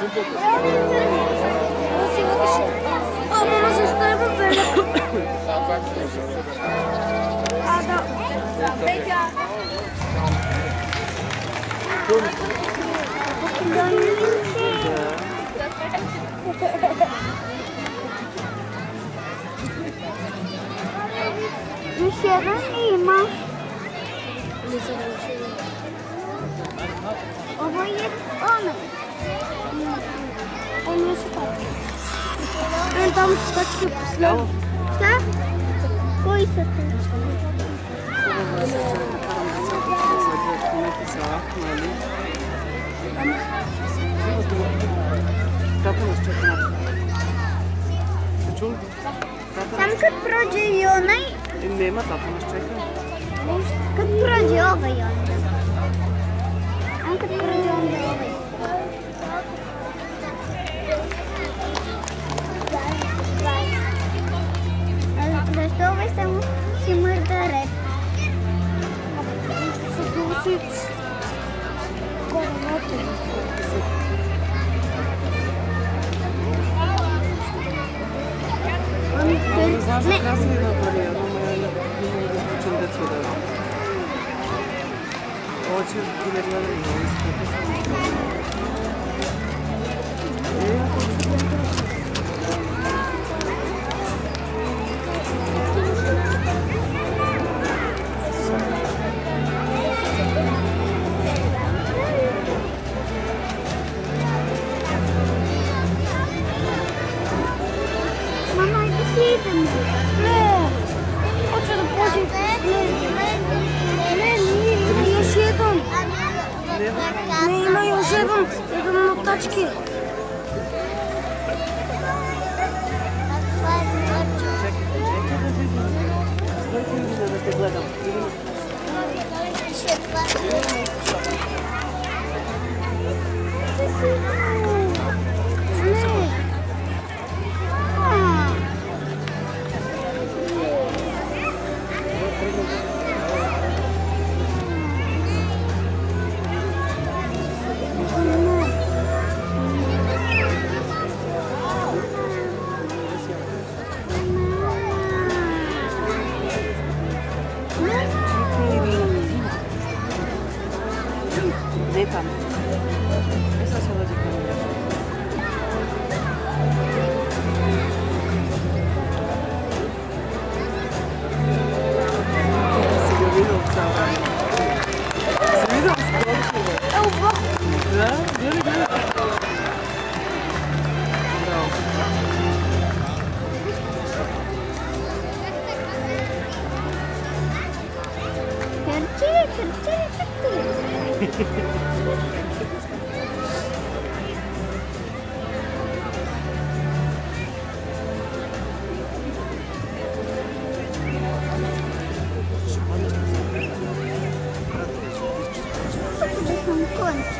Ama saçlarımı böyle. Adam. Peki. Düşerim iyi mi? Baba Onu süper. Ben tam kaç köprüsüne. Sen koy satın. Sam cât progeionai, Nema, tata nas čeka. seats. Got Neyime yaşadım dedim muhtaç ki. really good. Кончик.